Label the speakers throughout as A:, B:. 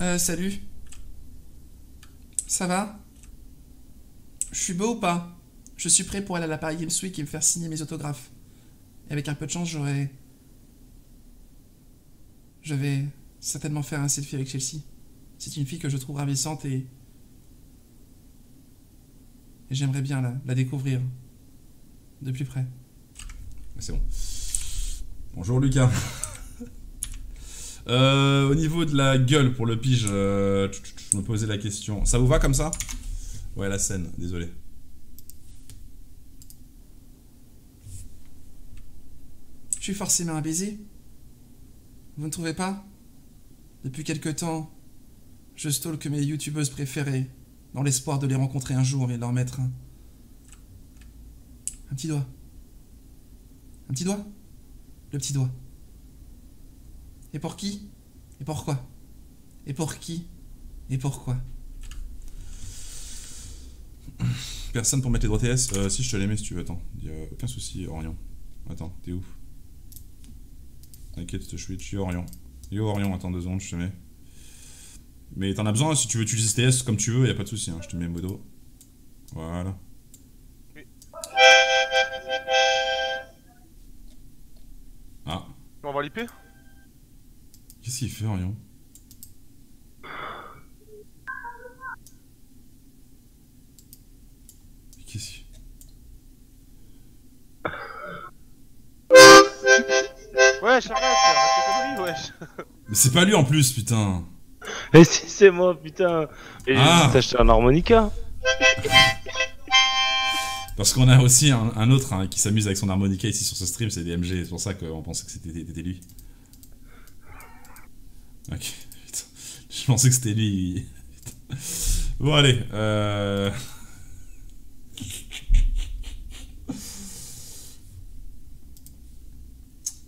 A: Euh, salut. Ça va? Je suis beau ou pas? Je suis prêt pour aller à la Paris Games Week et me faire signer mes autographes. Et avec un peu de chance, j'aurai... Je vais certainement faire un selfie avec Chelsea. C'est une fille que je trouve ravissante et... J'aimerais bien la, la découvrir. De plus près.
B: C'est bon. Bonjour Lucas. Euh, au niveau de la gueule pour le pige, euh, je me posais la question. Ça vous va comme ça? Ouais, la scène, désolé.
A: Je suis forcément un baiser. Vous ne trouvez pas? Depuis quelque temps, je stalk mes youtubeuses préférées, dans l'espoir de les rencontrer un jour et de leur mettre un... Un petit doigt. Un petit doigt? Le petit doigt. Et pour qui? Et pourquoi Et pour qui? Et pourquoi
B: Personne pour mettre les droits TS euh, Si, je te les mets si tu veux, attends. Y a aucun souci, Orion. Attends, t'es où? T'inquiète, je te switch. Yo, Orion. Yo, Orion, attends deux secondes, je te mets. Mais t'en as besoin, si tu veux utiliser TS comme tu veux, y a pas de souci, hein, je te mets modo. Voilà. Ah.
C: On va l'IP
B: Qu'est-ce qu'il fait, Orion? Qu'est-ce qu'il...
C: Ouais, Charlotte, arrête conneries, wesh.
B: Mais c'est pas lui en plus, putain.
D: Mais si c'est moi, putain. Et
B: Ah.
D: t'as acheté un harmonica.
B: Parce qu'on a aussi un, un autre hein, qui s'amuse avec son harmonica ici sur ce stream, c'est DMG, c'est pour ça qu'on pensait que c'était lui. Ok, putain. Je pensais que c'était lui. Bon, allez. Euh...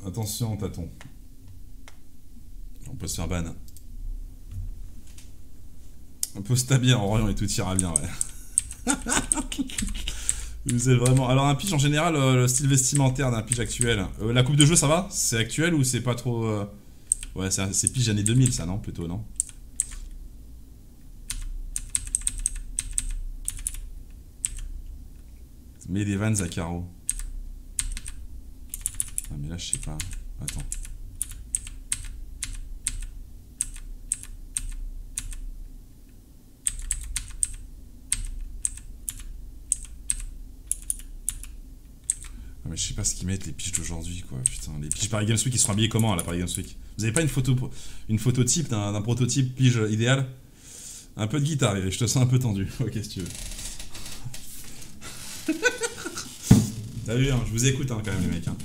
B: Attention, tâton. On peut se faire ban. On peut se taber en Orient et tout ira bien, ouais. Vous êtes vraiment. Alors, un pitch en général, euh, le style vestimentaire d'un pitch actuel. Euh, la coupe de jeu, ça va? C'est actuel ou c'est pas trop. Ouais, c'est pitch années 2000, ça, non Plutôt, non Mets des vannes à carreaux. Ah, mais là, je sais pas. Attends. Mais je sais pas ce qu'ils mettent les piges d'aujourd'hui quoi putain les piges Paris Games Week ils seront habillés comment à la Paris Games Week? Vous avez pas une photo une photo type d'un prototype pige idéal? Un peu de guitare je te sens un peu tendu. Ok si tu veux. T'as vu hein, je vous écoute hein, quand même les mecs hein.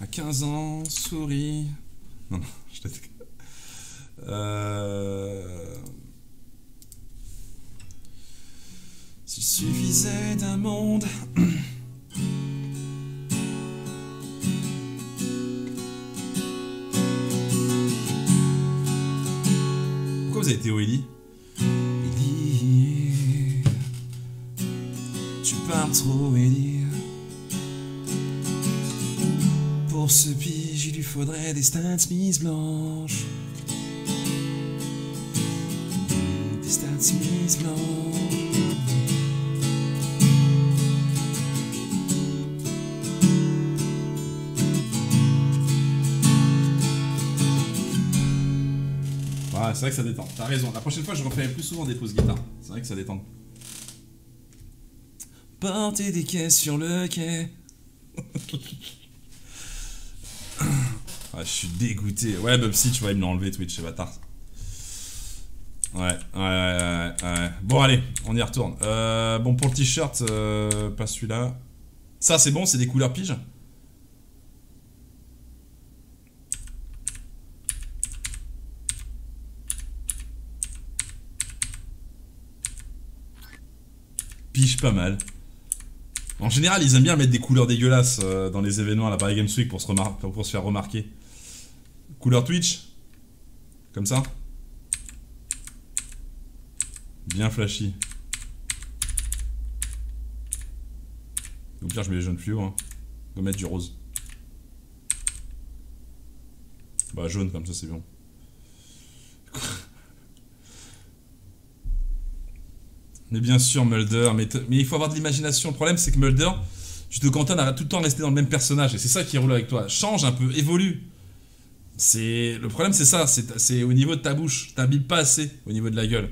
B: À 15 ans, souris. Non non, je t'ai euh... S'il suffisait d'un monde Avez été Ellie, tu parles trop Ellie. Pour ce pige, il lui faudrait des Stan Smith blanches. Des Stan Smith blanches. C'est vrai que ça détend. T'as raison. La prochaine fois, je referai plus souvent des pauses guitare. C'est vrai que ça détend. Porter des caisses sur le quai. je suis dégoûté. Ouais, Bubsy, tu vois, il me l'a enlevé Twitch, c'est bâtard. Ouais, ouais, ouais. Bon, allez, on y retourne. Euh, bon, pour le t-shirt, euh, pas celui-là. Ça, c'est bon, c'est des couleurs piges? Pas mal. En général, ils aiment bien mettre des couleurs dégueulasses euh, dans les événements à la Paris Games Week pour se, pour se faire remarquer. Couleur Twitch Comme ça Bien flashy. Au pire, je mets les jaunes fluo. Hein. On va mettre du rose. Bah, jaune, comme ça, c'est bon. Mais bien sûr, Mulder. Mais, il faut avoir de l'imagination. Le problème, c'est que Mulder, tu te cantonnes à tout le temps rester dans le même personnage. Et c'est ça qui roule avec toi. Change un peu, évolue. C'est Le problème, c'est ça. C'est au niveau de ta bouche. T'habilles pas assez au niveau de la gueule.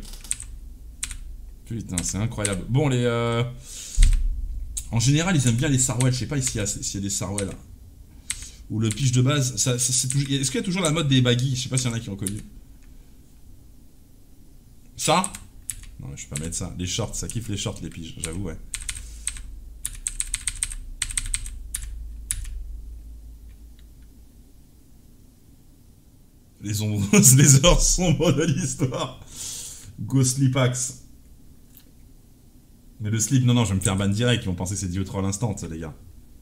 B: Putain, c'est incroyable. Bon, les. euh, En général, ils aiment bien les sarouels. Je sais pas s'il y, a- des sarouels. Ou le pitch de base. Est-ce qu'il y a toujours la mode des baggy Je sais pas s'il y en a qui ont connu. Ça? Non, mais je peux pas mettre ça. Les shorts, ça kiffe les shorts, les piges, j'avoue, ouais. Les ombres, les heures sombres de l'histoire. Go Slipax. Mais le slip, non, non, je vais me faire ban direct. Ils vont penser que c'est Diotro à l'instant, les gars.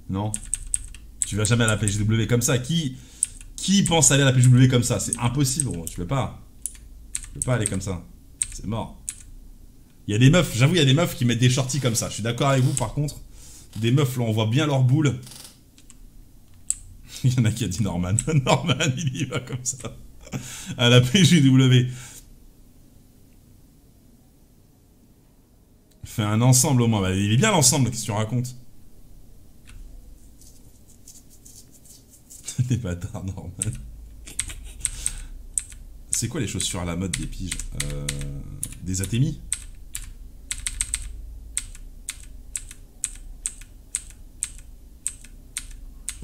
B: Non? Tu vas jamais à la PGW comme ça. Qui, qui pense aller à la PGW comme ça? C'est impossible, gros. Tu peux pas. Tu peux pas aller comme ça. C'est mort. Il y a des meufs, j'avoue, il y a des meufs qui mettent des shorties comme ça. Je suis d'accord avec vous, par contre. Des meufs, là, on voit bien leur boule. Il y en a qui a dit Norman. Norman, il y va comme ça. À la PJW. Fais un ensemble au moins. Bah, il est bien l'ensemble, qu'est-ce que tu racontes? Les bâtards, Norman. C'est quoi les chaussures à la mode des piges Euh, Des atémis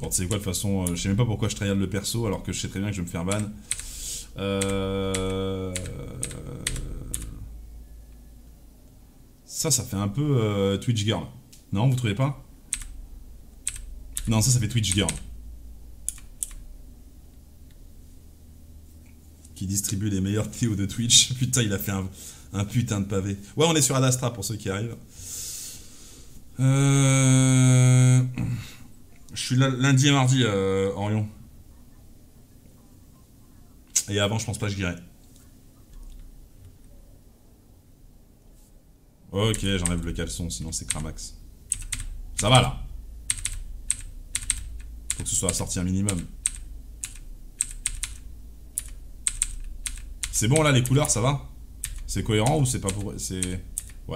B: Bon, sais quoi, de toute façon, euh, je sais même pas pourquoi je tryhard le perso alors que je sais très bien que je vais me faire ban. Euh... Ça, ça fait un peu euh, Twitch Girl. Non, vous trouvez pas? Non, ça, ça fait Twitch Girl. Qui distribue les meilleurs Théo de Twitch. Putain, il a fait un, un putain de pavé. Ouais, on est sur Adastra pour ceux qui arrivent. Euh... Je suis lundi et mardi, euh, Orion. Et avant, je pense pas que je dirais. Ok, j'enlève le caleçon, sinon c'est cramax. Ça va là. Faut que ce soit assorti un minimum. C'est bon là, les couleurs, ça va? C'est cohérent ou c'est pas pour. Ouais,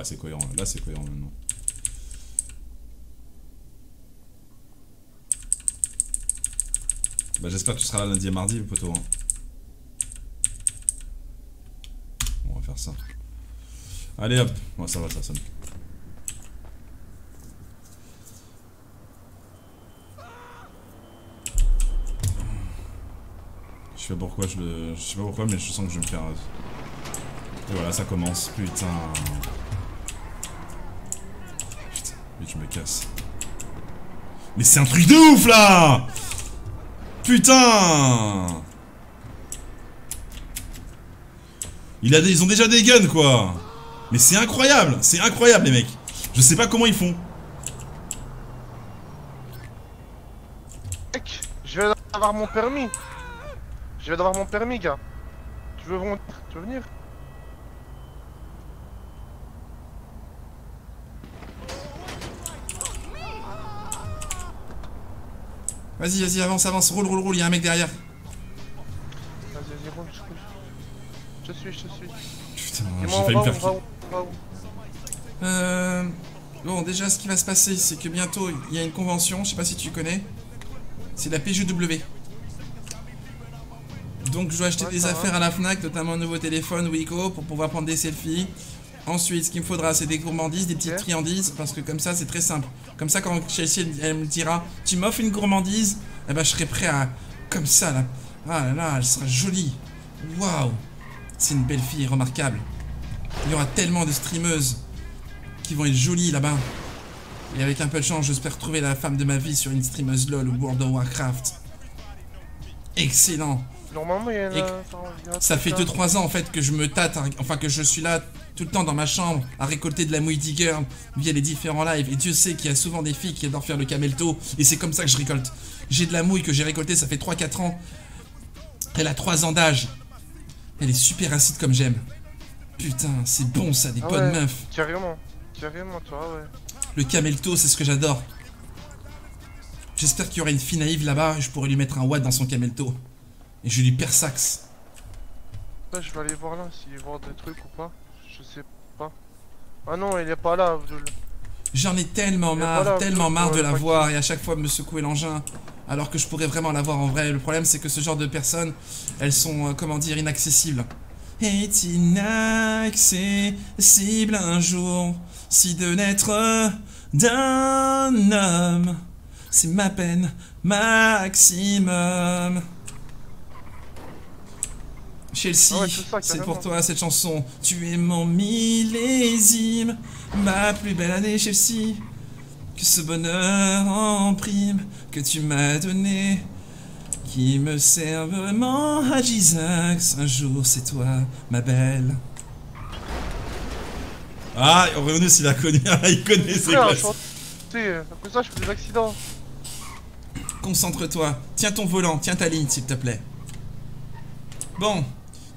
B: c'est cohérent. Là, c'est cohérent maintenant. Bah, j'espère que tu seras là lundi et mardi, poteau. hein. On va faire ça. Allez hop, ça va, ça sonne. Je sais pas pourquoi je le. Je sais pas pourquoi, mais je sens que je vais me faire. Et voilà, ça commence. Putain. Putain, mais je me casse. Mais c'est un truc de ouf là Putain Ils ont déjà des guns quoi Mais c'est incroyable C'est incroyable les mecs Je sais pas comment ils font.
C: Mec, je viens d'avoir mon permis. Je viens d'avoir mon permis, gars. Tu veux venir?
A: Vas-y, vas-y, avance, avance, roule, roule, roule, il y a un mec derrière.
C: Vas-y, vas-y, roule, je roule. Je te suis, je te suis.
B: Putain, j'ai failli me faire kill.
A: Euh... Bon, déjà, ce qui va se passer, c'est que bientôt, il y a une convention, je sais pas si tu connais. C'est la PGW. Donc, je dois acheter
C: Ouais,
A: des
C: va.
A: affaires à la Fnac, notamment un nouveau téléphone Wiko, pour pouvoir prendre des selfies. Ensuite, ce qu'il me faudra, c'est des gourmandises, des petites friandises, parce que comme ça, c'est très simple. Comme ça, quand Chelsea, elle, me dira, tu m'offres une gourmandise, eh ben, je serai prêt à... Comme ça, là. Ah là là, elle sera jolie. Waouh. C'est une belle fille, remarquable. Il y aura tellement de streameuses qui vont être jolies là-bas. Et avec un peu de chance, j'espère trouver la femme de ma vie sur une streameuse LOL ou World of Warcraft. Excellent.
C: Normalement, il y y a
A: Ça fait
C: là.
A: 2-3 ans en fait que je me tâte, à- enfin que je suis là tout le temps dans ma chambre à récolter de la mouille digger via les différents lives. Et Dieu sait qu'il y a souvent des filles qui adorent faire le camelto. Et c'est comme ça que je récolte. J'ai de la mouille que j'ai récoltée, ça fait 3-4 ans. Elle a 3 ans d'âge. Elle est super acide comme j'aime. Putain, c'est bon ça, des
C: Ah
A: bonnes
C: ouais.
A: meufs.
C: Carrément. Carrément, toi, ouais.
A: Le camelto, c'est ce que j'adore. J'espère qu'il y aura une fille naïve là-bas et je pourrai lui mettre un watt dans son camelto. Et je lui persaxe.
C: Là, je vais aller voir là, s'ils vendent des trucs ou pas. Je sais pas. Ah non, il est pas là, Abdul.
B: J'en ai tellement marre, tellement marre de la voir et à chaque fois me secouer l'engin. Alors que je pourrais vraiment la voir en vrai. Le problème, c'est que ce genre de personnes, elles sont, euh, comment dire, inaccessibles. Est inaccessible un jour si de naître d'un homme, c'est ma peine maximum. Chelsea,
C: ouais, c'est
B: pour toi cette chanson. Tu es mon millésime, ma plus belle année, Chelsea. Que ce bonheur en prime que tu m'as donné, qui me sert vraiment à Gisax. Un jour, c'est toi, ma belle.
E: Ah, Aurélionus, il a connu, il connaît ses
C: sais, après ça, je fais des accidents.
B: Concentre-toi. Tiens ton volant, tiens ta ligne, s'il te plaît. Bon,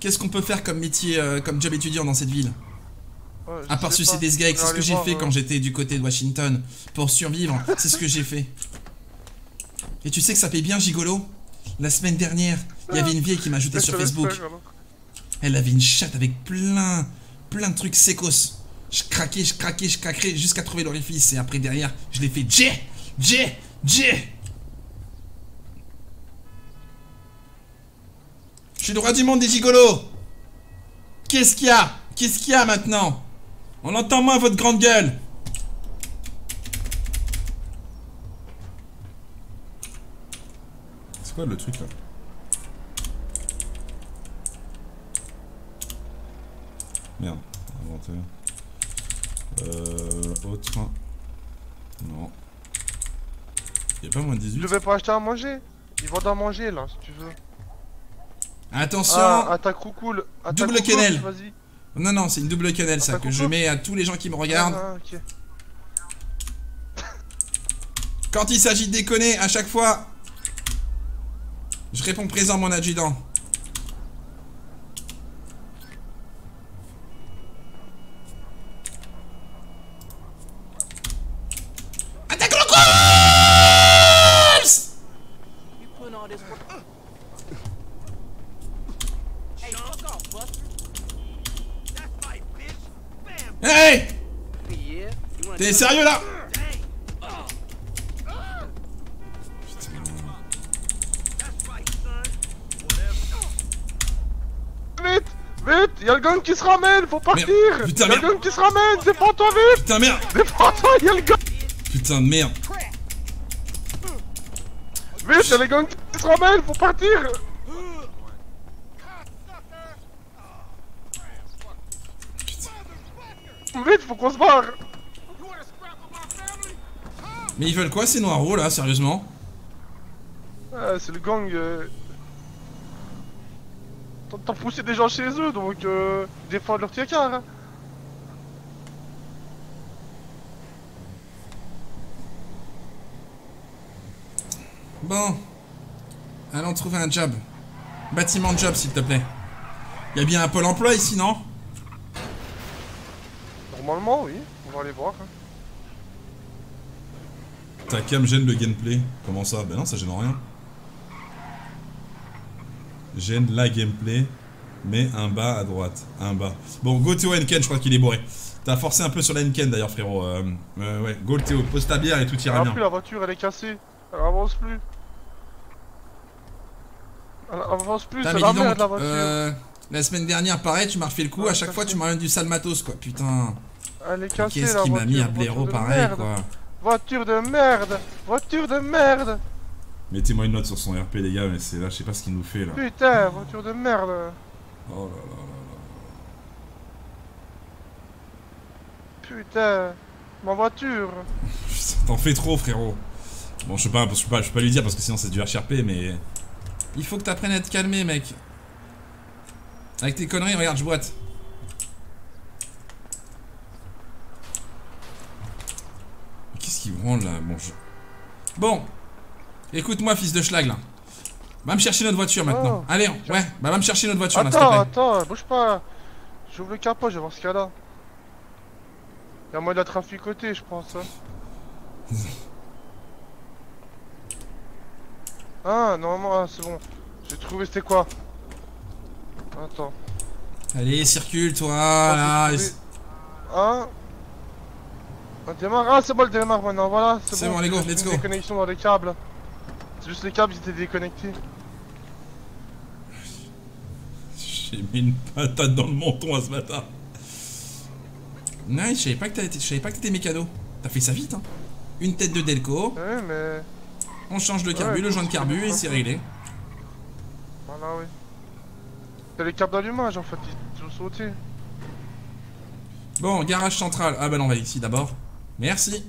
B: qu'est-ce qu'on peut faire comme métier, euh, comme job étudiant dans cette ville
C: Ouais,
B: À part sucer des
C: vais
B: c'est ce que j'ai fait
C: euh,
B: quand j'étais du côté de Washington. Pour survivre, c'est ce que j'ai fait. Et tu sais que ça paye bien, gigolo? La semaine dernière, il y avait une vieille qui m'a ajouté
C: je
B: sur Facebook. Elle avait une chatte avec plein, plein de trucs sécos. Je craquais, je craquais, je craquais jusqu'à trouver l'orifice. Et après, derrière, je l'ai fait J, J, J. Je suis le roi du monde des gigolos. Qu'est-ce qu'il y a? Qu'est-ce qu'il y a maintenant? On entend moins votre grande gueule.
E: C'est quoi le truc là? Merde, inventaire. Euh. Autre. Non. Y'a pas moins de
C: Je
E: 18
C: vais pas acheter à manger? Ils vendent à manger là, si tu veux.
B: Attention
C: Ah, attaque roucoule. Attaque
B: Double
C: roucoule,
B: quenelle. Non, non, c'est une double quenelle ça
C: Attaque
B: que je mets à tous les gens qui me regardent.
C: Ah.
B: Quand il s'agit de déconner, à chaque fois, je réponds présent, mon adjudant. Sérieux là.
C: Vite Vite Y'a le gang qui se ramène, faut partir.
B: Putain,
C: Y'a le
B: merde.
C: gang qui se ramène, défends-toi vite.
B: Putain merde.
C: Défends-toi, y'a le gang.
B: Putain de merde.
C: Vite, y'a les gangs qui se ramènent, faut partir. Vite, faut qu'on se barre
B: Mais ils veulent quoi ces noirs là, sérieusement?
C: Ah, C'est le gang... Euh... T'as- poussé des gens chez eux, donc euh... défendre leur tiers hein.
B: Bon. Allons trouver un job. Bâtiment de job, s'il te plaît. Y a bien un pôle emploi ici, non?
C: Normalement, oui. On va aller voir. hein.
E: Ta cam gêne le gameplay. Comment ça? Ben non, ça gêne rien. Gêne la gameplay, mais un bas à droite. Un bas. Bon, go Théo Henken, je crois qu'il est bourré. T'as forcé un peu sur la Henken d'ailleurs, frérot. Euh, euh, ouais, go Théo, pose ta bière et tout ira bien.
C: plus, la voiture, elle est cassée. Elle avance plus. Elle avance plus, c'est la merde la voiture.
B: euh, la semaine dernière, pareil, tu m'as refait le coup.
C: Ouais,
B: à chaque fois,
C: fait.
B: tu m'as du sale matos, quoi. Putain.
C: Elle est cassée
B: Qu'est-ce qui m'a mis un blaireau pareil,
C: merde.
B: quoi
C: Voiture de merde Voiture de merde
E: Mettez-moi une note sur son RP, les gars, mais c'est là, je sais pas ce qu'il nous fait là.
C: Putain, voiture de merde
E: Oh là là là
C: Putain Ma voiture
E: là. Putain, T'en fais trop, frérot. Bon, je sais pas, je peux pas, je peux pas lui dire parce que sinon c'est du HRP, mais.
B: Il faut que t'apprennes à te calmer, mec. Avec tes conneries, regarde, je boite.
E: Là Bon, je.
B: Bon. Écoute-moi, fils de schlag, là. Va me chercher notre voiture maintenant.
C: Oh.
B: Allez, ouais, bah va me chercher notre voiture, là, s'il te
C: Attends,
B: plaît.
C: attends, bouge pas J'ouvre le capot, je vais voir ce qu'il y a là. Y'a moyen de la traficoter, je pense. hein. ah, normalement, ah, c'est bon. J'ai trouvé, c'était quoi? Attends.
B: Allez, circule, toi,
C: Ah,
B: là.
C: trouvé- On démarre. Ah, c'est bon, le démarre maintenant, voilà.
B: C'est bon, allez, go,
C: C'est
B: let's go.
C: déconnexion dans les câbles. C'est juste les câbles, ils étaient déconnectés.
F: J'ai mis une patate dans le menton à ce matin.
B: Nice, je savais pas que t'étais- je savais pas que t'étais mécano. T'as fait ça vite, hein. Une tête de Delco,
C: Ouais, mais.
B: on change le carbu,
C: Ouais,
B: le joint de carbu et
C: bon.
B: c'est réglé.
C: Voilà, oui. C'est les câbles d'allumage en fait, ils ont sauté.
B: Bon, garage central. Ah bah non, on va ici d'abord. Merci.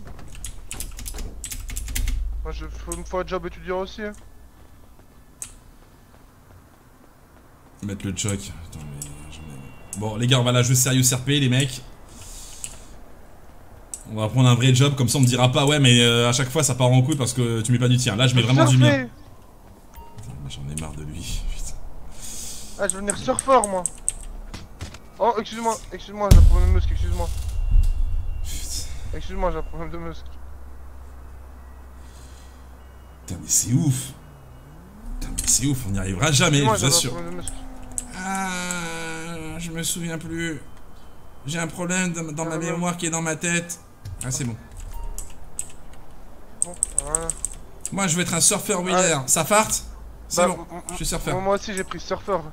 C: Moi, je faut une fois un job étudiant aussi. Hein.
F: Mettre le choc. Attends, mais j'en ai- Bon, les gars, on va la jouer sérieux CRP, les mecs. On va prendre un vrai job, comme ça on me dira pas, ouais, mais euh, à chaque fois ça part en couille parce que tu mets pas du tien. Là, je mets vraiment du mien. J'en ai marre de lui. Putain.
C: Ah, je veux venir surfeur moi. Oh, excuse-moi, excuse-moi, j'ai un problème de muscle, excuse-moi. Excuse-moi, j'ai un problème de muscle.
F: Putain, mais c'est ouf. Putain, mais c'est ouf, on n'y arrivera jamais, je vous assure.
B: Ah, je me souviens plus. J'ai un problème dans, dans ma
C: Ah,
B: mémoire qui est dans ma tête. Ah, c'est bon.
C: Bon, voilà.
B: Moi, je veux être un surfeur wheeler. Ça farte? C'est
C: Bah,
B: bon, je suis surfeur.
C: Moi aussi j'ai pris surfeur.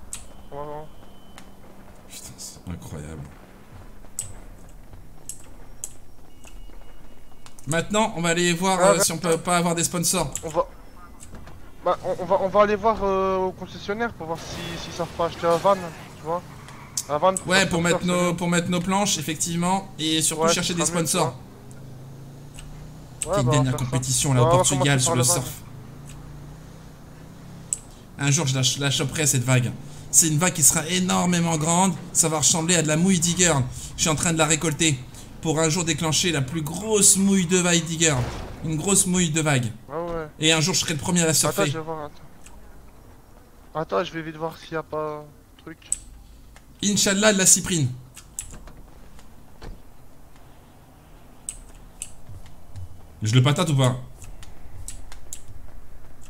F: Putain, c'est incroyable.
B: Maintenant, on va aller voir
C: Ah,
B: euh, si on peut pas avoir des sponsors.
C: On va. Bah, on, on va, on va aller voir euh, au concessionnaire pour voir si s'ils savent pas acheter un van, tu vois. Un van
B: Ouais,
C: faire
B: pour mettre, nos, pour mettre nos planches, effectivement. Et surtout
C: Ouais,
B: chercher des sponsors.
C: Ouais,
B: Petite
C: bah, ça.
B: compétition là au Portugal sur le surf. Un jour, je la, la choperai cette vague. C'est une vague qui sera énormément grande. Ça va ressembler à de la mouille digger. Je suis en train de la récolter. Pour un jour déclencher la plus grosse mouille de vague digger. Une grosse mouille de vague.
C: Ah ouais.
B: Et un jour, je serai le premier à la
C: Attends,
B: surfer.
C: je vais voir, attends. Attends, je vais vite voir s'il y a pas un truc.
B: Inch'Allah, de la cyprine.
F: Je le patate ou pas?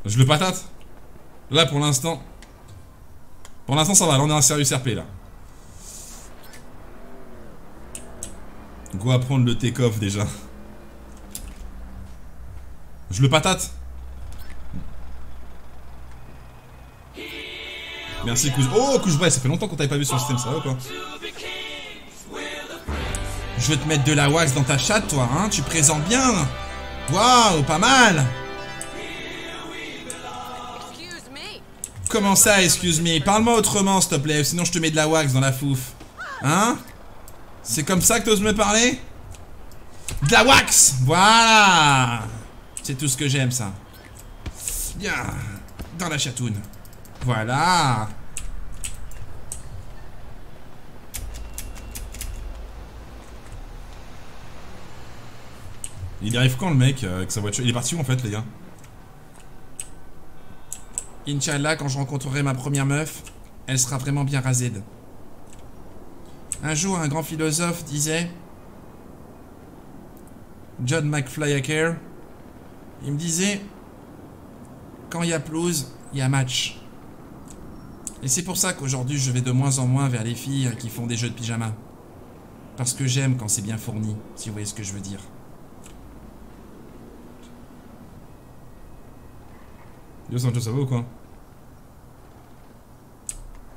F: Je le patate? Là pour l'instant. Pour l'instant ça va, là on est en sérieux RP là. Go apprendre le take-off déjà. Je le patate Merci Couche. Oh Couche Bref, ça fait longtemps qu'on t'avait pas vu sur le stream, ça va ou quoi?
B: Je veux te mettre de la wax dans ta chatte, toi, hein Tu présentes bien Waouh, pas mal. Comment ça, excuse me? Parle-moi autrement, s'il te plaît, sinon je te mets de la wax dans la fouf. Hein? C'est comme ça que t'oses me parler? De la wax Voilà C'est tout ce que j'aime, ça. Bien. Dans la chatoune. Voilà.
F: Il arrive quand le mec euh, avec sa voiture? Il est parti où en fait les gars?
B: Inch'Allah, quand je rencontrerai ma première meuf, elle sera vraiment bien rasée. Un jour, un grand philosophe disait John McFlyaker, il me disait Quand il y a pelouse, il y a match. Et c'est pour ça qu'aujourd'hui, je vais de moins en moins vers les filles qui font des jeux de pyjama. Parce que j'aime quand c'est bien fourni, si vous voyez ce que je veux dire.
F: Yo Sancho ça va ou quoi?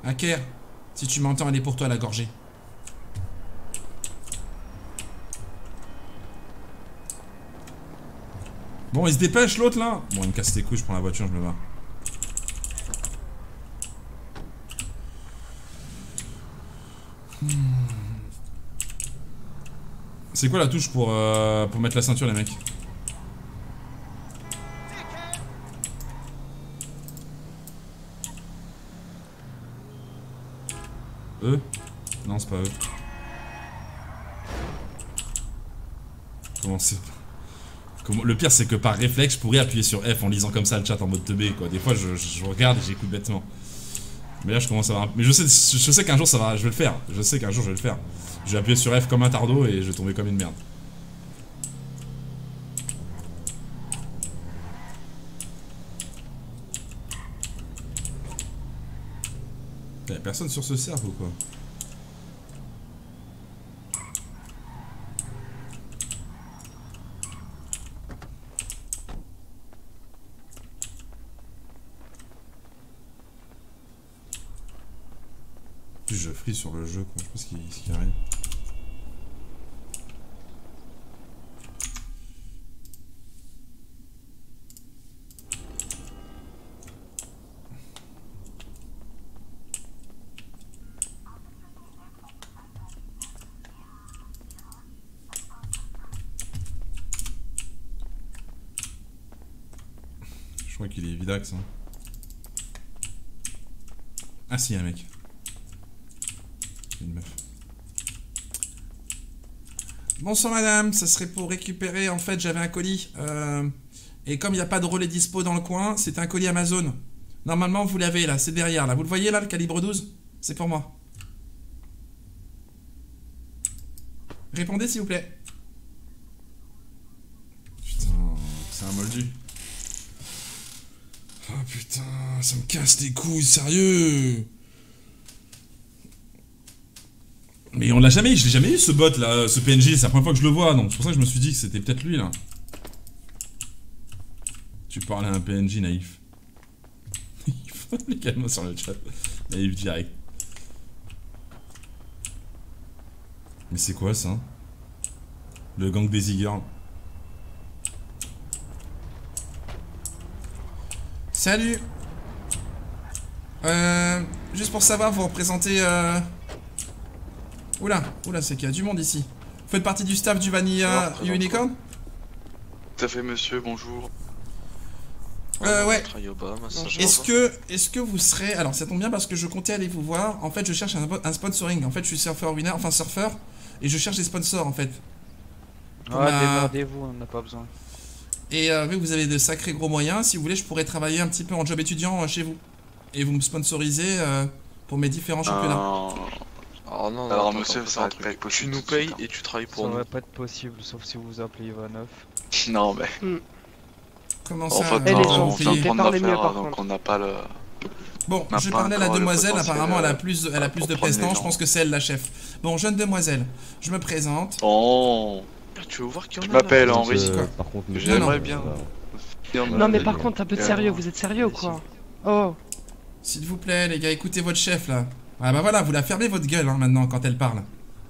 B: Hacker, si tu m'entends, elle est pour toi la gorgée.
F: Bon il se dépêche l'autre là Bon il me casse les couilles, je prends la voiture, je me barre. C'est quoi la touche pour, euh, pour mettre la ceinture les mecs? Eux? Non c'est pas eux. Comment c'est Le pire c'est que par réflexe je pourrais appuyer sur F en lisant comme ça le chat en mode teubé quoi. Des fois je, regarde et j'écoute bêtement. Mais là je commence à avoir Mais je sais, je sais qu'un jour ça va, je vais le faire. Je sais qu'un jour je vais le faire. Je vais appuyer sur F comme un tardo et je vais tomber comme une merde. Y'a personne sur ce cerf ou quoi?
G: Sur le jeu, quoi. Je sais pas ce arrive. Je crois qu'il est vidax. Hein. Ah si, un mec. Une meuf.
B: Bonsoir madame, ça serait pour récupérer, en fait j'avais un colis. euh, et comme il n'y a pas de relais dispo dans le coin, c'est un colis Amazon. Normalement vous l'avez là, c'est derrière là. Vous le voyez là, le calibre 12 C'est pour moi. Répondez s'il vous plaît.
G: Putain, c'est un moldu. Oh putain, ça me casse les couilles, sérieux Mais on l'a jamais je l'ai jamais eu ce bot là, ce PNJ, c'est la première fois que je le vois, donc c'est pour ça que je me suis dit que c'était peut-être lui là. Tu parlais à un PNJ naïf. Les calmes sur le chat. Naïf direct. Mais c'est quoi ça? Le gang des.
B: Salut Euh... Juste pour savoir, vous représentez... Euh... Oula, oula, c'est qu'il y a du monde ici. Vous faites partie du staff du Vanilla. Unicorn
H: Tout à fait, monsieur, bonjour.
B: Euh, ouais. Est-ce que, est-ce que vous serez... Alors, ça tombe bien parce que je comptais aller vous voir. En fait, je cherche un, un sponsoring. En fait, je suis surfeur winner, enfin surfeur. Et je cherche des sponsors, en fait.
I: Ah,
B: ma-
I: démerdez-vous, on n'a pas besoin.
B: Et euh, vu que vous avez de sacrés gros moyens, si vous voulez, je pourrais travailler un petit peu en job étudiant euh, chez vous. Et vous me sponsorisez euh, pour mes différents championnats.
H: Euh,
J: Oh non, non,
H: Alors, monsieur, ça pas être
J: Tu nous
H: suite,
J: payes
H: hein.
J: et tu travailles
I: Ça
J: pour nous.
I: va pas être possible, sauf si vous appelez Ivanov.
H: Non, mais
B: Comment
H: en
B: ça
H: fait,
B: euh, vous
H: on vient de prendre
K: parlez mieux,
H: l'affaire,
K: par
H: donc
K: contre.
H: on n'a pas le...
B: Bon, je parlais à la demoiselle, apparemment elle a
H: euh,
B: plus de, elle a plus de prestance, je pense que c'est elle la chef. Bon, jeune demoiselle, je me présente.
H: Oh
J: Tu veux voir qui en
H: Je m'appelle Henri.
D: euh,
B: quoi.
D: par contre,
B: Non,
H: J'aimerais bien.
K: Mais par
D: Euh,
K: contre un peu de
H: euh,
K: sérieux, vous êtes sérieux ou quoi Oh
B: S'il vous plaît, les gars, écoutez votre chef là. Ah bah voilà, vous la fermez votre gueule hein, maintenant quand elle parle.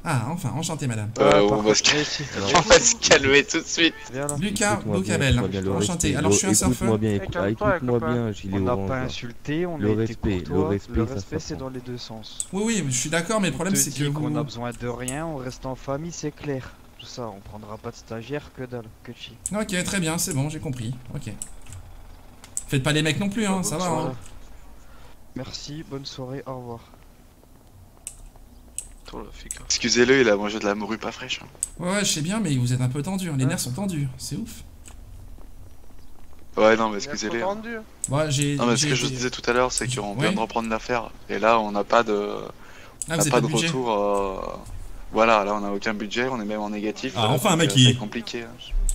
B: Ah, enfin, enchanté madame.
H: Euh, on va se calmer. On va se calmer tout de suite.
B: Lucas
D: le
B: enchanté. Alors je suis un surfeur.
D: Écoute-moi bien, écoute-moi bien,
I: On n'a pas insulté, on
D: Le
I: a été
D: respect, le
I: courtois.
D: respect,
I: le
D: ça
I: respect c'est dans les deux sens.
B: Oui, oui, je suis d'accord, mais le problème
I: On
B: c'est que
I: qu'on a besoin de rien, on reste en famille, c'est clair. Tout ça, on prendra pas de stagiaire que dalle, que chi.
B: Ok, très bien, c'est bon, j'ai compris. Ok. Faites pas les mecs non plus, hein, ça va. Hein.
I: Merci, bonne soirée, au revoir.
H: Excusez-le, il a mangé de la morue pas fraîche. hein.
B: Ouais, ouais, je sais bien, mais vous êtes un peu tendu, hein, les nerfs sont tendus, c'est ouf.
H: Ouais, non, mais excusez-les. hein.
C: tendu.
B: Ouais, j'ai...
H: Non, mais ce
B: j'ai
H: que je
B: été-
H: disais tout à l'heure, c'est qu'on vient
B: Ouais.
H: de reprendre l'affaire. Et là, on n'a pas de...
B: Ah,
H: on
B: vous
H: n'a
B: avez
H: pas
B: pas
H: de
B: de budget
H: retour. euh, Voilà, là, on n'a aucun budget, on est même en négatif.
G: Ah,
H: euh,
G: enfin, un
H: donc,
G: mec
H: euh,
G: qui-
H: C'est compliqué. hein.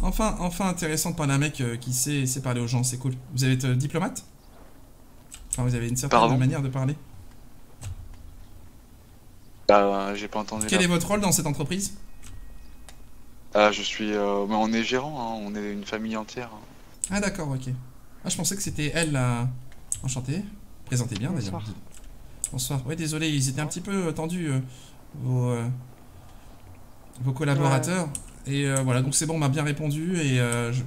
B: Enfin, enfin intéressant de parler à un mec euh, qui sait, sait parler aux gens, c'est cool. Vous êtes euh, diplomate? Enfin, vous avez une certaine
H: Pardon?
B: manière de parler.
H: Bah, j'ai pas entendu.
B: Quel
H: là.
B: est votre rôle dans cette entreprise?
H: Ah, je suis. euh, mais on est gérant, hein, on est une famille entière.
B: Ah d'accord, ok. Ah, je pensais que c'était elle, la... Enchantée. Présentez bien, d'ailleurs.
K: Bonsoir.
B: Bonsoir. Oui, désolé, ils étaient un petit peu euh, tendus, euh, vos, euh, vos collaborateurs. Et euh, voilà, donc c'est bon, on m'a bien répondu. Et, euh, je-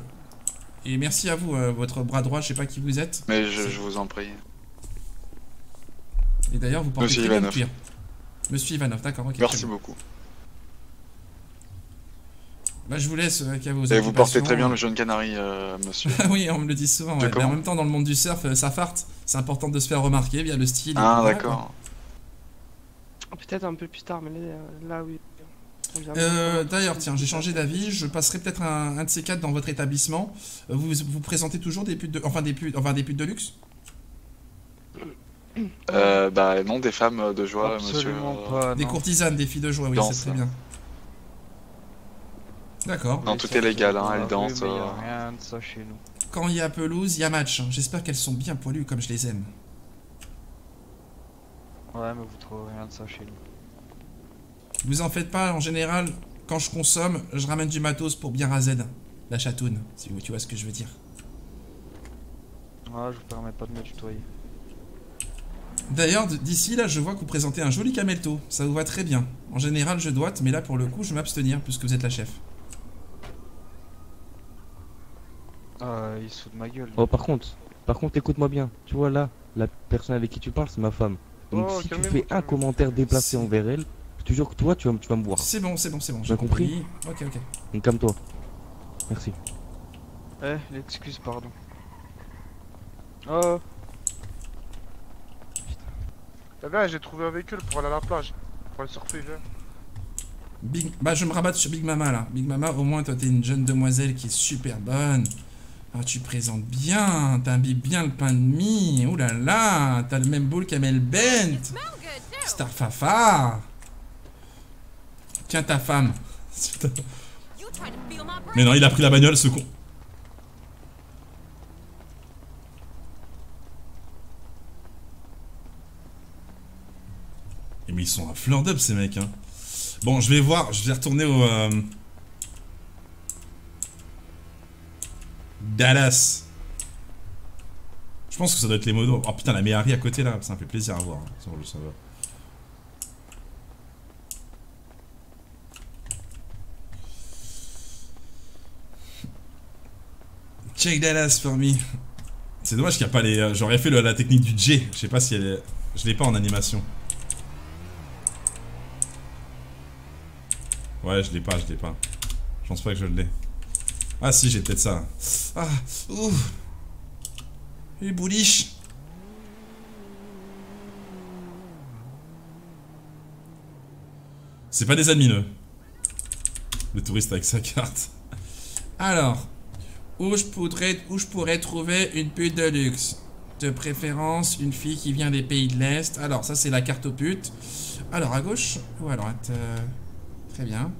B: et merci à vous, euh, votre bras droit, je sais pas qui vous êtes.
H: Mais je, vous en prie.
B: Et d'ailleurs, vous portez
H: Monsieur
B: très bien le cuir. Monsieur Ivanov, d'accord,
H: Merci beaucoup.
B: Bah, je vous laisse euh, vos
H: Et vous portez très bien le jeune canari, euh, monsieur.
B: Oui, on me le dit souvent. Ouais. Mais en même temps, dans le monde du surf, euh, ça farte. C'est important de se faire remarquer via le style.
H: ah, d'accord.
K: Peut-être un peu plus tard, mais là, là, oui.
B: Euh, D'ailleurs, tiens, j'ai changé d'avis. Je passerai peut-être un, un de ces quatre dans votre établissement. Euh, Vous vous présentez toujours des putes de, enfin des putes, enfin des putes de luxe?
H: Euh, bah, non, des femmes de joie, monsieur.
I: Absolument
H: euh,
I: pas.
B: Des courtisanes, des filles de joie. Oui, c'est très bien. D'accord.
H: Non, tout est légal, hein, elles dansent, euh.
I: rien de ça chez nous.
B: Quand il y a pelouse, il y a match. J'espère qu'elles sont bien poilues comme je les aime.
I: Ouais, mais vous trouvez rien de ça chez nous.
B: Vous en faites pas. En général, quand je consomme, je ramène du matos pour bien raser la chatoune. Si vous, tu vois ce que je veux dire.
I: Ouais, je vous permets pas de me tutoyer.
B: D'ailleurs, d'ici là, je vois que vous présentez un joli camelto. Ça vous va très bien. En général, je doite, mais là, pour le coup, je vais m'abstenir puisque vous êtes la chef.
I: Ah, il se fout de ma gueule.
D: Oh, par contre, par contre, écoute-moi bien. Tu vois là, la personne avec qui tu parles, c'est ma femme. Donc
C: Oh,
D: si tu fais un commentaire déplacé envers elle, je te jure que toi, tu vas, me- tu vas me voir.
B: C'est bon, c'est bon, c'est bon. J'ai
D: compris
B: Ok, ok.
D: Donc calme-toi. Merci.
I: Eh, l'excuse, pardon. Oh,
C: Eh bien, j'ai trouvé un véhicule pour aller à la plage. Pour aller surfer, viens.
B: Big... Bah, je me rabatte sur Big Mama là. Big Mama, au moins, toi, t'es une jeune demoiselle qui est super bonne. Ah, tu présentes bien, t'imbibes bien le pain de mie. Ouh là là, t'as le même boule qu'Amel Bent. Star Fafa. Tiens ta femme.
L: Mais non, il a pris la bagnole, ce con. Et mais ils sont à fleur d'up ces mecs. Hein. Bon, je vais voir, je vais retourner au. euh, Dallas. Je pense que ça doit être les modos. Oh putain, la Méhari à côté là, ça me fait plaisir à voir. hein, je le.
B: Check Dallas for me.
L: C'est dommage qu'il n'y a pas les. euh, J'aurais fait la technique du J. Je sais pas si elle est. Je l'ai pas en animation. Ouais, je l'ai pas, je l'ai pas. Je pense pas que je l'ai. Ah si, j'ai peut-être ça.
B: Ah, ouh. Les bouliches.
L: C'est pas des admineux. Le touriste avec sa carte.
B: Alors, où je, pourrais, où je pourrais trouver une pute de luxe? De préférence, une fille qui vient des pays de l'Est. Alors, ça, c'est la carte aux putes. Alors, à gauche ou à droite Euh, Très bien.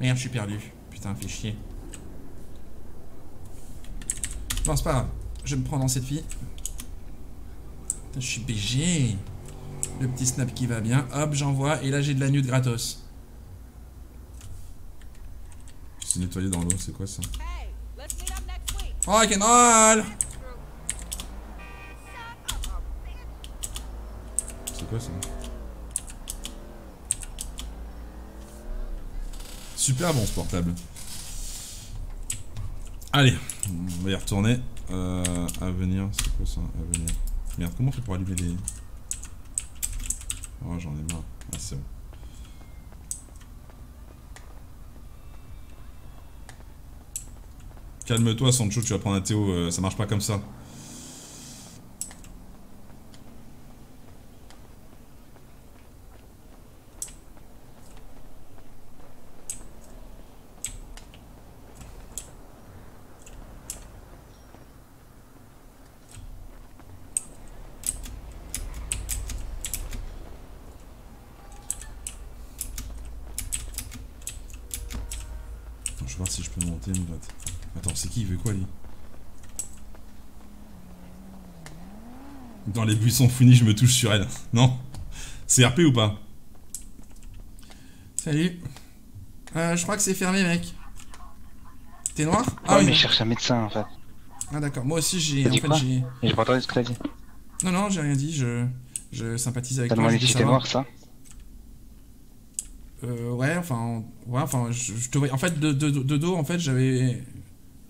B: Merde, je suis perdu. Putain, fait chier. Bon, c'est pas grave. Je vais me prends dans cette fille. Putain, je suis BG. Le petit snap qui va bien. Hop, j'envoie. Et là, j'ai de la nude gratos.
L: C'est nettoyé dans l'eau, c'est quoi ça
A: next week.
B: Rock'n'roll
L: C'est quoi ça Super bon ce portable. Allez, on va y retourner. Euh, à venir, c'est quoi ça. Merde, comment on fait pour allumer les. Oh, j'en ai marre. Ah, c'est bon. Calme-toi, Sancho, tu vas prendre un Théo, euh, ça marche pas comme ça. Attends, je vais voir si je peux monter, me gratte. Attends, c'est qui Il veut quoi, lui Dans les buissons founis, je me touche sur elle. Non C'est RP ou pas
B: Salut. Euh, je crois que c'est fermé, mec. T'es noir? Ah
M: Ouais,
B: oui.
M: mais je cherche un médecin en fait.
B: Ah d'accord. Moi aussi, j'ai.
M: T'as
B: En
M: dit
B: fait,
M: quoi?
B: j'ai.
M: J'ai pas entendu ce que t'as dit.
B: Non, non, j'ai rien dit. Je, je sympathise avec
M: T'as
B: toi.
M: demandé
B: je voulais
M: si t'es
B: savoir.
M: noir, ça?
B: Euh, ouais, enfin, ouais, enfin, je, je te vois. En fait, de, de, de dos, en fait, j'avais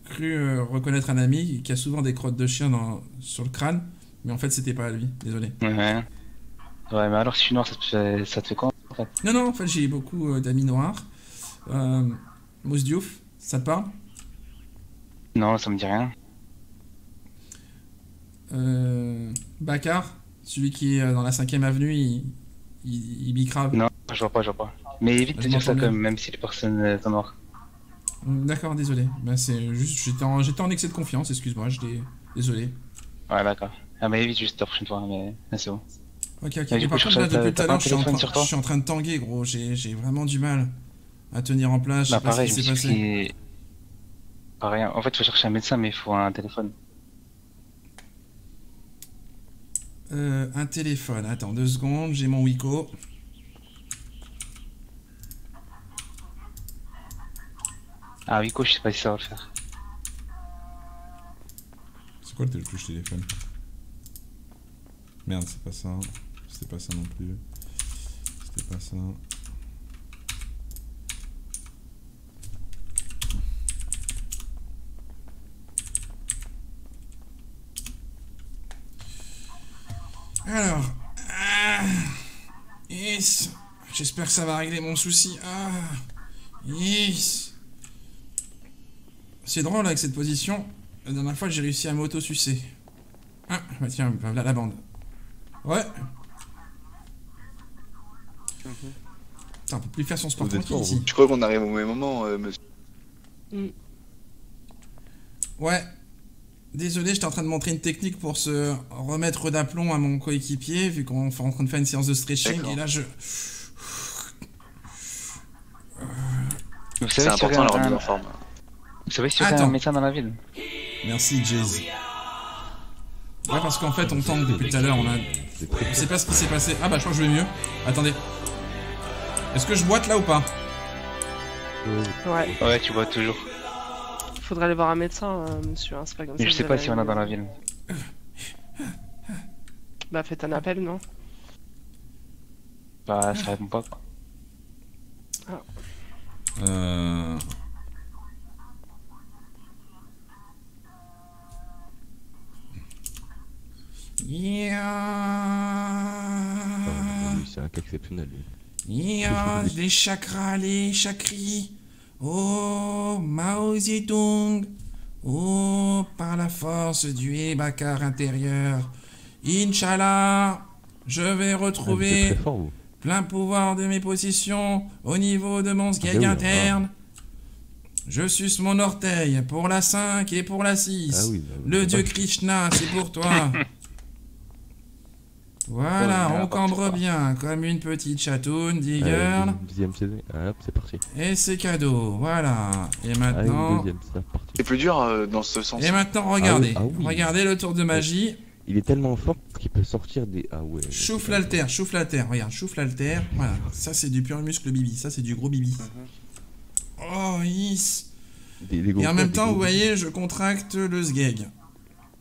B: cru euh, reconnaître un ami qui a souvent des crottes de chien dans, sur le crâne, mais en fait, c'était pas lui. Désolé.
M: Ouais. Ouais, mais alors si je suis noir, ça te fait, ça te fait quoi en fait?
B: Non, non, en fait, j'ai beaucoup euh, d'amis noirs. Euh, Mousse Diouf, ça te parle?
M: Non, ça me dit rien.
B: euh, Bakar, celui qui est euh, dans la 5ème avenue, il, il, il bicrave.
M: Non, je vois pas, je vois pas. Mais évite de dire ça quand même, même si les personnes euh, sont noires.
B: Mm, D'accord, désolé. Ben, c'est juste, j'étais en, j'étais en excès de confiance, excuse-moi, j'étais désolé.
M: Ouais, d'accord. Ah, mais évite juste la prochaine fois, mais mais c'est bon.
B: Ok, ok.
M: Mais
B: par
M: je
B: contre, là, depuis tout à
M: pas
B: l'heure, je suis, en train-
M: sur toi
B: je suis en train de tanguer, gros. J'ai vraiment du mal à tenir en place. Je sais
M: Bah,
B: pas
M: pareil,
B: ce
M: je
B: qui s'est passé.
M: pris. Pareil, en fait, faut chercher un médecin, mais il faut un téléphone.
B: Euh, un téléphone. Attends, deux secondes. J'ai mon Wiko.
M: Ah, Wico, je sais pas si ça va le faire.
L: C'est quoi le téléphone? Merde, c'est pas ça.
N: c'était pas ça non plus. C'était pas ça.
B: Alors. Ah, yes. J'espère que ça va régler mon souci. Ah. Yes. C'est drôle avec cette position. La dernière fois, j'ai réussi à m'auto-sucer. Ah, bah tiens, bah, voilà la bande. Ouais. Putain, on peut plus faire son sport tranquille ici.
H: Je crois qu'on arrive au même moment, euh, monsieur.
B: Ouais. Désolé, j'étais en train de montrer une technique pour se remettre d'aplomb à mon coéquipier, vu qu'on est en train de faire une séance de stretching, et là je...
M: Vous
H: C'est
M: savez, si
H: important de la remise en forme.
M: Vous savez si un médecin dans la ville?
N: Merci, Jazz.
B: Ouais, parce qu'en fait, on tente depuis tout à l'heure, on a... On sait pas ce qui s'est passé. Ah bah, je crois que je vais mieux. Attendez. Est-ce que je boite là ou pas?
D: Euh,
K: Ouais,
M: Ouais, tu vois toujours.
K: faudrait aller voir un médecin, euh, monsieur. hein, c'est pas comme ça.
M: Je sais pas
K: allez
M: si on en a dans la ville.
K: Bah, faites un appel, non?
M: Bah, ça répond pas quoi.
N: Euh...
D: ah, c'est un cas exceptionnel. lui.
B: Les chakras, les chakris. Oh, Mao Zedong. Oh, par la force du Ebakar intérieur. Inch'Allah, je vais
D: Ah,
B: retrouver
D: fort, vous.
B: plein pouvoir de mes positions au niveau de mon
D: Ah,
B: sgeg
D: bah oui,
B: interne. Je suce mon orteil pour la 5 et pour la 6.
D: Ah oui, bah oui.
B: Le dieu Krishna, c'est pour toi. Voilà,
M: Oh,
B: on cambre bien, comme une petite chatoune,
D: Allez, Deuxième saison. Ah, hop, c'est parti.
B: Et c'est cadeau, voilà. Et maintenant...
D: c'est
H: plus dur euh, dans ce sens.
B: Et maintenant, regardez.
D: Ah oui, ah oui.
B: Regardez le tour de magie.
D: Il est tellement fort qu'il peut sortir des. Ah ouais.
B: Choufle alter, choufle alter. Regarde, choufle alter. Voilà, ça c'est du pur muscle bibi. Ça c'est du gros bibi. Oh, yes.
D: Des, des gros
B: Et en même temps, vous voyez, je contracte le sgeg.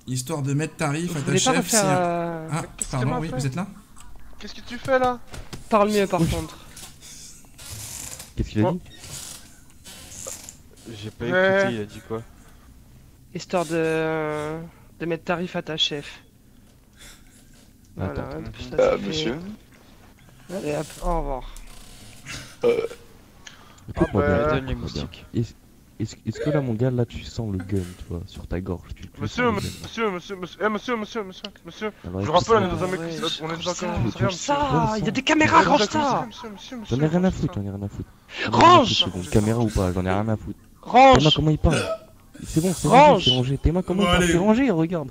B: Histoire de mettre tarif
K: Vous
B: à ta chef. si
K: euh,
B: Ah, pardon, oui, vous êtes là
C: Qu'est-ce que tu fais là
K: Parle mieux, par contre.
D: Qu'est-ce qu'il a dit
I: J'ai pas
C: Ouais.
I: écouté, il a dit quoi
K: Histoire de... de mettre tarif à ta chef. Voilà,
D: Attends.
K: ça,
H: Euh,
K: fait-
H: monsieur
K: Allez, hop, au revoir.
C: Bah,
I: les
D: bien. Est-ce que là, mon gars, là, tu sens le gun, tu vois, sur ta gorge tu,
C: Monsieur,
D: gun,
C: monsieur, monsieur, monsieur, eh, monsieur, monsieur, monsieur, monsieur.
D: Alors,
C: Je rappelle, on est dans un mec,
K: Ouais,
C: on est dans un commissariat,
D: comme
C: monsieur.
K: Ça, il y a des caméras, range ça
C: monsieur, monsieur, monsieur.
D: J'en ai rien à foutre, j'en ai rien à foutre.
K: Range
D: Une caméra ou pas, j'en ai rien à foutre.
K: Range
D: comment il parle C'est bon, c'est
K: Range.
D: rangé, c'est rangé. T'es-moi comment il parle. C'est rangé, regarde.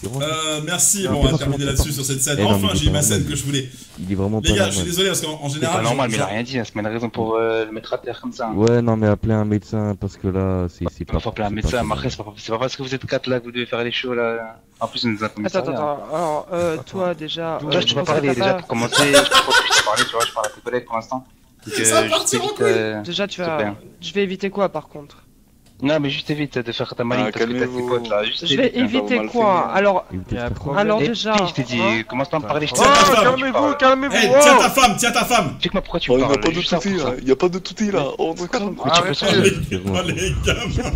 D: C'est.
N: Euh, merci,
D: Non,
N: bon, on
D: c'est
N: va terminer là-dessus sur cette scène.
D: Eh
N: Enfin, j'ai
D: c'est
N: eu ma scène que je voulais.
D: Il est vraiment
N: Les
D: pas
N: gars, je suis désolé parce qu'en en
M: C'est
N: général.
M: pas normal,
N: je-
M: mais il a rien dit. hein, C'est pas une raison pour euh, le mettre à terre comme ça. hein.
D: Ouais, non, mais appeler un médecin parce que là, c'est c'est
M: Il va
D: pas.
M: pas appeler un
D: c'est
M: médecin. après, c'est pas, c'est pas parce que vous êtes quatre là que vous devez faire les shows là. En plus, on est dans un
K: Attends, attends, attends. Alors, euh, toi, déjà...
M: Déjà,
K: euh,
M: je peux
K: je
M: pas
K: pense que
M: parler. Déjà, pour commencer, je peux pas parler, tu vois. Je parle à tes collègues pour l'instant.
N: Ça va partir en couille.
K: Déjà, tu
M: te
K: vas... Je vais éviter quoi, par contre?
M: Non, mais juste évite de faire ta maline
H: Ah,
M: parce que t'as tes potes là. Juste
K: Je vais
M: évite, hein.
K: éviter quoi. Alors,
I: y
K: alors déjà...
M: je t'ai dit,
K: hein,
M: commence pas à me parler. je
N: Tiens,
M: t'ai
N: ta
C: Oh,
N: femme,
M: tu
C: calmez-vous,
M: parles.
C: calmez-vous.
N: Eh,
C: oh
N: tiens ta femme, tiens ta femme
M: pourquoi tu
H: Oh, il n'y a
M: parles.
H: pas de
M: juste ça,
H: touti
M: pour ça.
H: là, il n'y a pas de touti là. Oh, on est calme.
M: Mais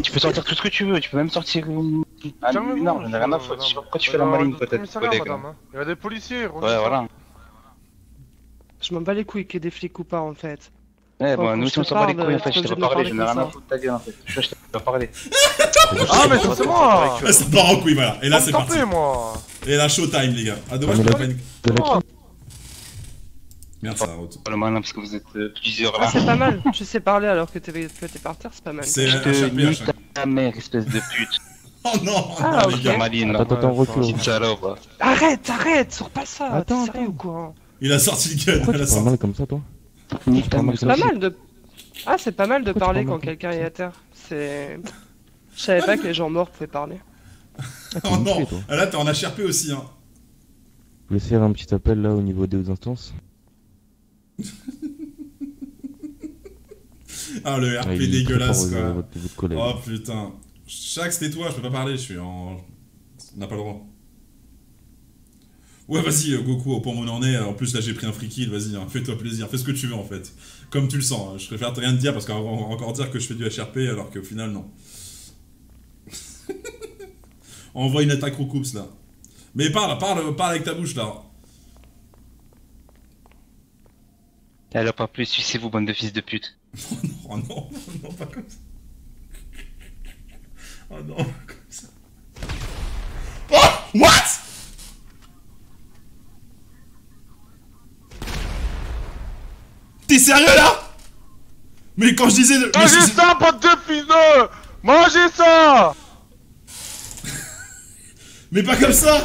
M: tu peux
N: Oh,
M: sortir-. Tu tout ce que tu veux, tu peux même sortir une. Ah, non, j'en ai rien à foutre. Je sais pas
C: madame.
M: pourquoi tu fais la
C: le
M: peut-être, collègue.
C: hein. Il y a des policiers,
M: Ouais, voilà.
K: Je m'en bats les couilles qu'il y ait des flics ou pas, en fait.
M: Ouais,
K: Quand
M: bon, nous aussi on s'en bat les couilles en
K: tu
M: fait, je t'ai pas parlé,
K: parler
M: j'en ai rien à foutre de ta gueule en fait. Je je t'ai pas parlé.
C: Ah, mais c'est moi
N: Ah, Ça part en couille, voilà. Et là, c'est parti.
C: moi
N: Et là, showtime, les gars. Ah, dommage,
D: Ah,
N: je
D: là-
N: pas une.
C: Oh,
N: Merde, ça retourne.
M: Pas le malin parce que vous êtes euh, plusieurs
K: Ah,
M: là.
K: c'est pas mal. Tu sais parler alors que t'es par terre, c'est pas mal.
N: C'est
M: Je te
N: HAP.
M: ta mère, espèce de pute.
N: Oh non,
K: Ah,
N: non, les
K: ok.
N: gars.
M: Maline.
D: Attends, attends, recule.
M: Salope.
K: Arrête, arrête, sors pas ça.
D: Attends,
K: sérieux ou quoi
N: Il a sorti le gun
D: tu parles
N: sortie.
D: mal comme ça, toi.
K: C'est pas mal de. Ah, c'est pas mal de parler quand quelqu'un est à terre. C'est. Je savais pas que les gens morts pouvaient parler.
D: Ah, t'es
N: Oh
D: musclé,
N: non,
D: toi.
N: Ah, là, t'es en HRP aussi, hein.
D: Je vais essayer un petit appel là au niveau des hautes instances.
N: Ah, le
D: Ah,
N: RP
D: il est très
N: dégueulasse,
D: fort,
N: quoi.
D: votre, votre collègue.
N: Oh putain. Chaque c'était toi, je peux pas parler, je suis en. On n'a pas le droit.
B: Ouais, vas-y, euh, Goku, au point où on en est. En plus, là, j'ai pris un free kill. Vas-y, hein, fais-toi plaisir. Fais ce que tu veux, en fait. Comme tu le sens. hein. Je préfère rien te dire parce qu'on va encore dire que je fais du HRP alors qu'au final, non. Envoie une attaque au coups, là. Mais parle, parle, parle avec ta bouche, là.
M: Alors pas plus, sucez-vous, bande de fils de pute.
B: Oh non, non, pas comme ça. Oh non, pas comme ça. Oh What? T'es sérieux là? Mais quand je disais...
C: Mangez ça, bande de fineux Mangez ça
B: Mais pas comme ça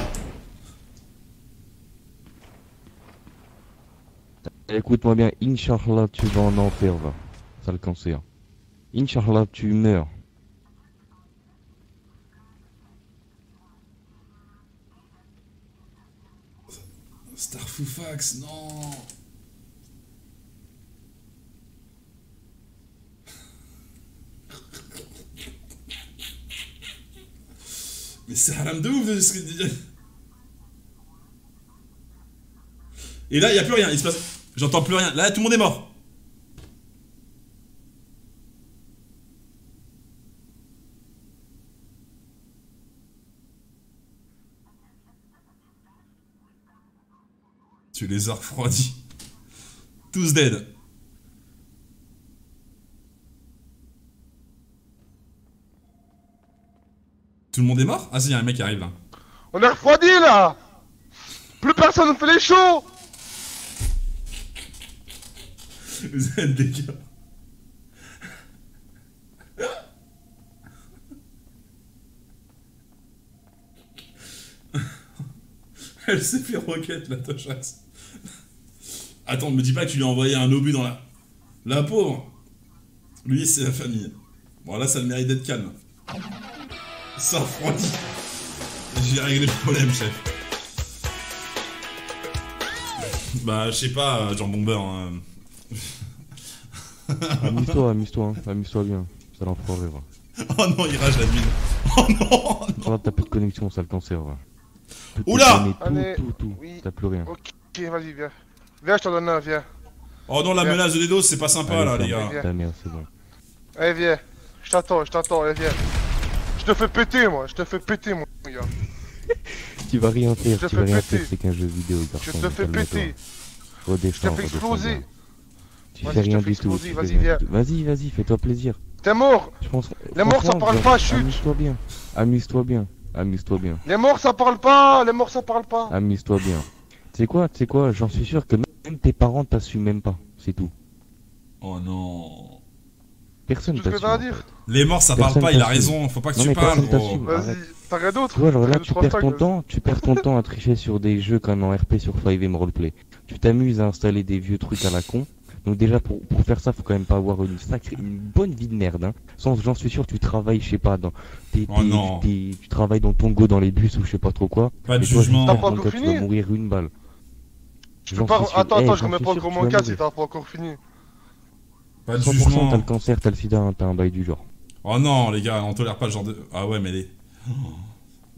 D: Écoute-moi bien, Inch'Allah, tu vas en enfer, va. Ça le cancer. Inch'Allah, tu meurs.
B: Starfoufax, non Mais c'est haram de ouf de ce que Et là, il a plus rien, il se passe... J'entends plus rien. Là, tout le monde est mort. Tu les as refroidis. Tous dead. Tout le monde est mort Ah si, y a un mec qui arrive là.
C: On est refroidi là Plus personne ne fait les shows
B: Vous êtes des gars. Elle s'est fait roquette, la Tochax. Attends, me dis pas que tu lui as envoyé un obus dans la... La pauvre Lui, c'est la famille. Bon, là, ça le mérite d'être calme. Ça refroidit. J'ai réglé le problème, chef. Bah, je sais pas, Jean Bomber. hein.
D: Amuse-toi, amuse-toi, hein. amuse-toi bien. Ça l'en fera rire.
B: Oh non, il rage la mine. Oh non
D: Voilà, t'as plus de connexion, ça le cancer, va. Tout
B: Oula
D: Tout, tout, tout.
C: oui.
D: T'as plus rien.
C: Ok, vas-y, viens. Viens, je t'en donne un, viens.
B: Oh non, la
C: Viens.
B: menace de DDoS, c'est pas sympa
D: Allez,
B: là, les gars.
D: Ta mère, c'est bon.
C: Allez, viens. Je t'attends, je t'attends, allez, viens. Je te fais péter, moi. Je te fais péter, mon gars.
D: Tu vas rien faire,
C: Je te
D: tu vas
C: fais
D: rien
C: péter.
D: faire, c'est qu'un jeu vidéo,
C: Je
D: garçon.
C: te fais péter. Je te fais exploser.
D: Tu
C: Vas-y,
D: fais
C: je te
D: rien
C: fais
D: du tout.
C: exploser,
D: tu
C: vas-y,
D: fais rien
C: viens.
D: du tout. Vas-y, vas-y, fais-toi plaisir.
C: T'es mort.
D: Je pense.
C: Les morts, ça parle pas, chut.
D: Amuse-toi bien. Amuse-toi bien. Amuse-toi bien.
C: Les morts, ça parle pas. Les morts, ça parle pas.
D: Amuse-toi bien. Tu sais quoi, tu sais quoi, j'en suis sûr que même tes parents t'assument même pas. C'est tout.
B: Oh non.
D: Personne en fait.
B: Les morts, ça parle pas, il a raison. Faut pas que
D: Non,
B: tu parles, gros.
C: Vas-y, t'as rien d'autre
D: Tu vois, genre là, tu perds ton temps, tu perds ton temps à tricher sur des jeux comme en RP sur 5M Roleplay. Tu t'amuses à installer des vieux trucs à la con. Donc déjà pour, pour faire ça, faut quand même pas avoir une sacrée, une bonne vie de merde. Hein. Sans, j'en suis sûr, tu travailles, je sais pas, dans, t'es-
B: Oh
D: t'es-
B: non.
D: t'es- tu travailles dans ton go dans les bus ou je sais pas trop quoi.
B: Pas de
D: toi,
B: jugement.
C: T'as pas encore
D: tu vas mourir une balle.
C: Je peux pas. Attends,
D: Eh,
C: attends, je remets pas
D: vas
C: mon casque si t'as pas encore fini.
B: Pas de
D: 100%
B: jugement.
D: t'as le cancer, t'as le sida, hein, t'as un bail du genre.
B: Oh non, les gars, on tolère pas le genre de. Ah ouais, mais les. Oh.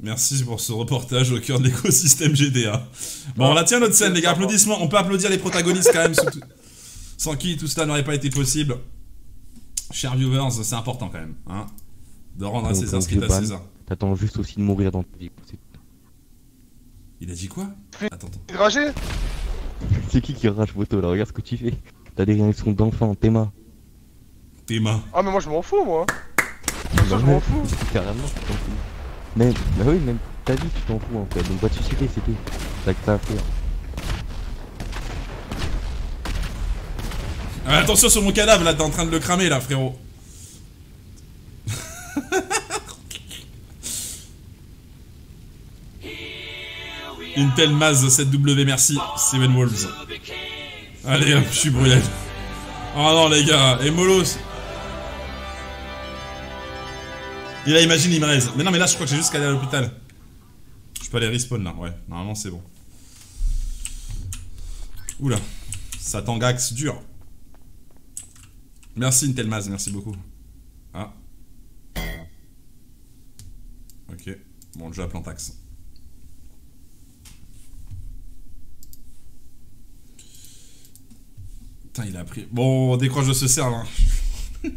B: Merci pour ce reportage au cœur de l'écosystème GDA. Bon, on la tient notre scène, les gars. Applaudissements. On peut applaudir les protagonistes quand même. sous tout- Sans qui tout cela n'aurait pas été possible. Chers viewers, c'est important quand même. Hein de rendre à
D: Donc,
B: César
D: donc,
B: ce qui est à. César.
D: T'attends juste aussi de mourir dans ta vie.
B: Il a dit quoi? Attends, attends.
D: C'est qui qui rage photo là? Regarde ce que tu fais. T'as des réactions d'enfant, Théma.
B: Tes mains.
C: Ah, mais moi, je m'en fous, moi.
D: Bah
C: Ça, je m'en fous.
D: Carrément, tu t'en fous. Même, bah oui, même ta vie, tu t'en fous en fait. Donc va te suicider, c'est tout. T'as que ça à faire.
B: Ah, attention sur mon cadavre là, t'es en train de le cramer là, frérot. Une telle masse de cette W, merci, Steven Wolves. Allez hop, je suis brûlé. Oh non les gars, et Molos. Et là imagine il me reste. Mais non mais là je crois que j'ai juste qu'à aller à l'hôpital. Je peux aller respawn là, ouais, normalement c'est bon. Oula, ça tangaxe dur. Merci Intelmaz, merci beaucoup. Ah. Ok, bon, je vais à Plantax. Putain, il a pris. Bon, on décroche de ce cerf là.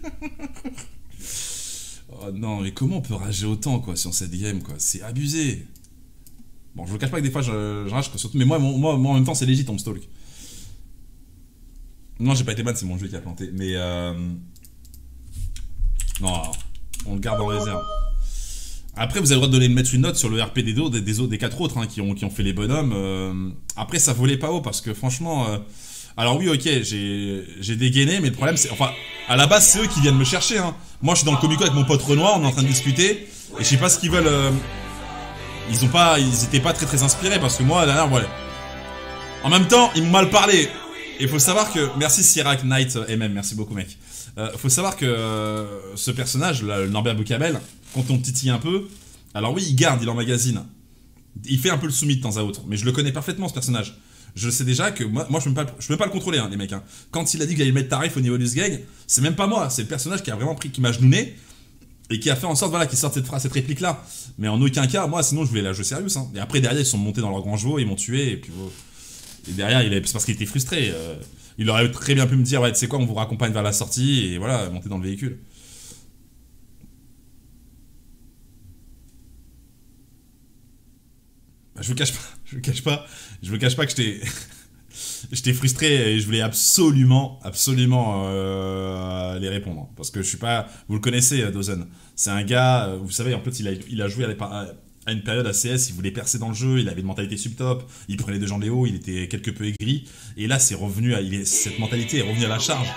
B: oh non, mais comment on peut rager autant quoi sur cette game quoi? C'est abusé. Bon, je vous cache pas que des fois je, je rage, quoi, surtout, mais moi, moi, moi, en même temps, c'est légit, on me stalk. Non, j'ai pas été ban, c'est mon jeu qui a planté. Mais euh... non, on le garde en réserve. Après, vous avez le droit de donner, de mettre une note sur le RP des, des, des quatre autres hein, qui, ont, qui ont fait les bonhommes. euh. Après, ça volait pas haut parce que franchement. euh, Alors, oui, ok, j'ai dégainé, mais le problème, c'est. Enfin, à la base, c'est eux qui viennent me chercher. Hein. Moi, je suis dans le comico avec mon pote Renoir, on est en train de discuter. Et je sais pas ce qu'ils veulent. euh, Ils ont pas. Ils étaient pas très très inspirés parce que moi, la dernière, voilà. En même temps, ils m'ont mal parlé. Et faut savoir que. Merci Sirac Knight MM, merci beaucoup, mec. Euh, faut savoir que ce personnage, le Norbert Boucabel, quand on titille un peu, alors oui, il garde, il emmagasine. Il fait un peu le soumis de temps à autre, mais je le connais parfaitement ce personnage. Je sais déjà que moi, moi je je peux pas le contrôler, hein, les mecs. hein. Quand il a dit qu'il allait mettre tarif au niveau du gang, c'est même pas moi, c'est le personnage qui a vraiment pris, qui m'a genouné et qui a fait en sorte voilà, qu'il sorte cette cette réplique là. Mais en aucun cas, moi, sinon je voulais la jouer sérieux. Hein. Et après derrière, ils sont montés dans leur grand chevaux, ils m'ont tué et puis. Et derrière, c'est parce qu'il était frustré. euh, il aurait très bien pu me dire, ouais, tu sais quoi, on vous raccompagne vers la sortie et voilà, monter dans le véhicule. Bah, je vous cache pas, je vous cache pas, je cache pas que j'étais, frustré et je voulais absolument, absolument euh, les répondre. Parce que je suis pas, vous le connaissez, euh, Dozen, c'est un gars, euh, vous savez, en fait, il a, joué à, à une période ACS, il voulait percer dans le jeu, il avait une mentalité subtop, il prenait des gens les hauts, il était quelque peu aigri. Et là, c'est revenu, à, cette mentalité est revenue à la charge.